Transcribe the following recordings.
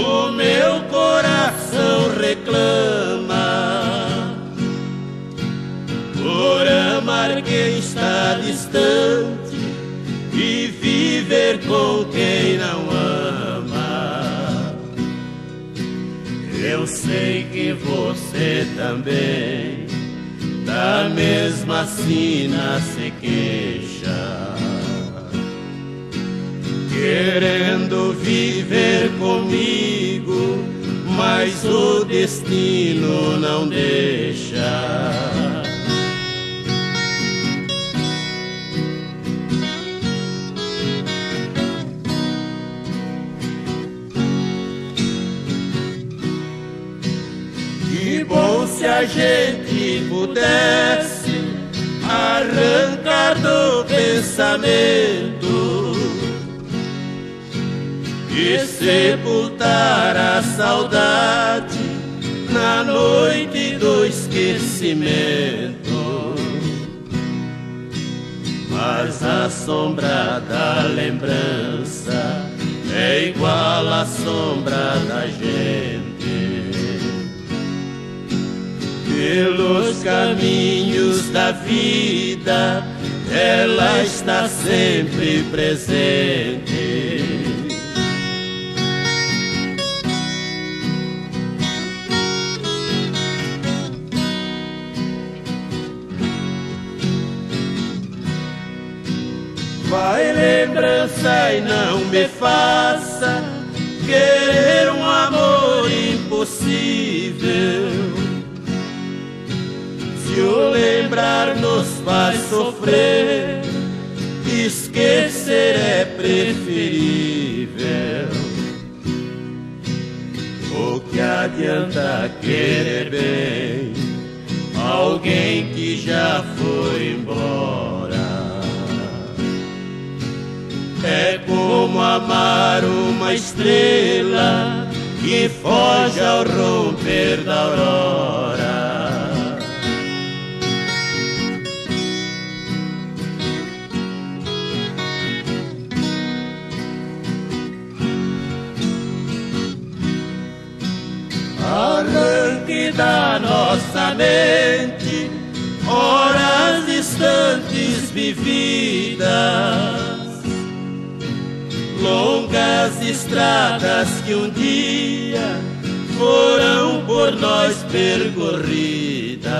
o meu coração reclama por amar quem está distante e viver com quem não ama. Eu sei que você também da mesma sina se queixa querendo viver comigo, mas o destino não deixa. Se a gente pudesse arrancar do pensamento e sepultar a saudade na noite do esquecimento. Mas a sombra da lembrança é igual à sombra da gente. Pelos caminhos da vida, ela está sempre presente. Lembrança e não me faça querer um amor impossível. Se o lembrar nos faz sofrer, esquecer é preferível. O que adianta querer bem alguém que já foi embora? Como amar uma estrela que foge ao romper da aurora. Arranque da nossa mente horas distantes vividas estradas que um dia foram por nós percorridas.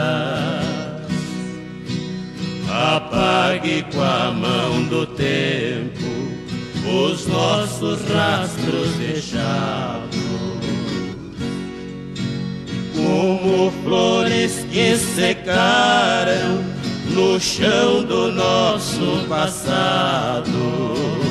Apague com a mão do tempo os nossos rastros deixados. Como flores que secaram no chão do nosso passado